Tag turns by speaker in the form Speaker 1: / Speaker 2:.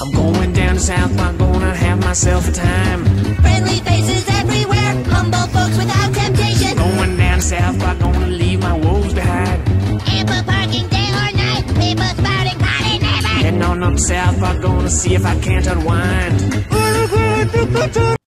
Speaker 1: I'm going down to South Park, gonna have myself a time.
Speaker 2: Friendly faces everywhere, humble folks without temptation.
Speaker 1: Going down to South Park, gonna leave my woes behind.
Speaker 2: Ample parking day or night, people spouting potty neighbors.
Speaker 1: Heading on up to South Park, gonna see if I can't unwind.